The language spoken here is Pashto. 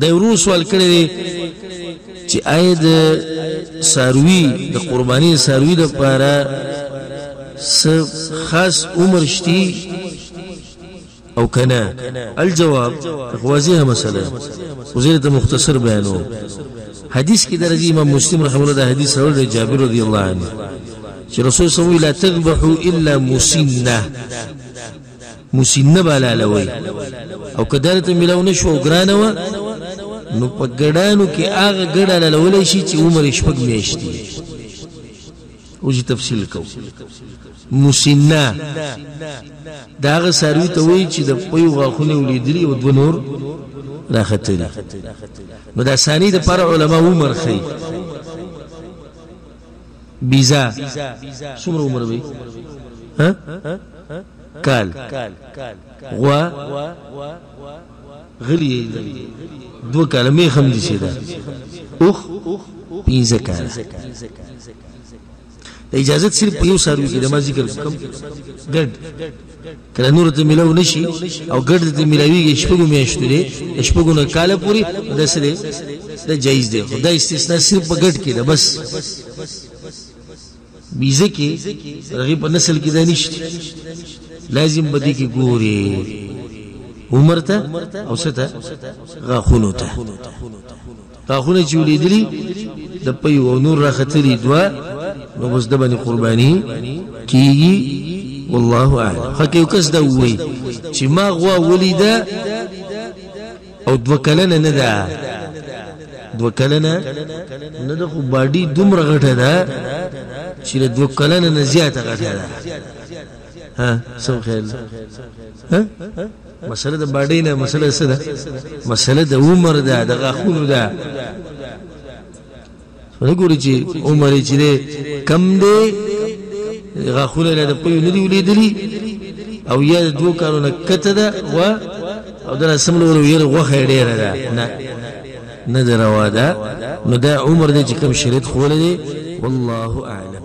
د ورو سوال کړی دی چې آی د ساروی د قرباني ساروی د پاره س خاص عمر شتي او کنه الجواب غوازیه مسله وزیر ته مختصر بیانو حدیث کې درځي امام مسلم رحمه الله د حدیث راوړل جابر رضی الله عنه چې رسول صلی الله علیه وسلم لا تذبحوا الا مسنه مسینه بالالوي او که درته ملاو نه شو ګرانه وه نو په ګډانو کې هغه ګډه لولای شي چې عمر یې شپږ میاشتې اوس یې تفصیل کوو مسینه د هغه څاروي ته وایي چې د پویو غاښونه یې ولیدلي او دوه نور راختلي نو د اساني دپاره علما عمر ښیي بیزا سمره عمر وي ها کال غوا غلی دو کال می خم دي سي دا اوخ پینځه کال اجازه صرف په یو ساروي کې د ما ذکر کوم ګډ کله نور ته ملاو نشي او ګډ ته ملاويږي شپږو میاشتو لري شپږو نه کال پوري د سره د جایز دی خو دا استثناء صرف په ګډ کې ده بس بیزه کې رغي په نسل کې ده نشته لازم بدی کې ګوري عمر ته او ستا غاخونو ته تاخونه چی ولیدلی د پیو او نور راختلی دوا نو بس د باندې قرباني کیږي والله اعلم خو یو کس دا وای چې ما غوا ولیدا او دو کلنه نه ده دو کلنه نه ده خو باډي دومره غټه ده چې له دو کلنه نه زیاته غټه ده ها سو خیال ها مسله د باډی نه مسله څه ده مسله د عمر ده د غاخونو ده وګورئ چې عمر چې ده کم دی غاخونه له د پوی نه دی ولیدلی او یا د دوه کارو نه کته ده و او دا سملو ورو یره غوخه ډیره ده نه نه دروا ده نو دا عمر دې چې کم شریط خول دی والله اعلم